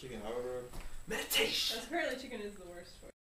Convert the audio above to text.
chicken, however. Meditation. Apparently, chicken is the worst for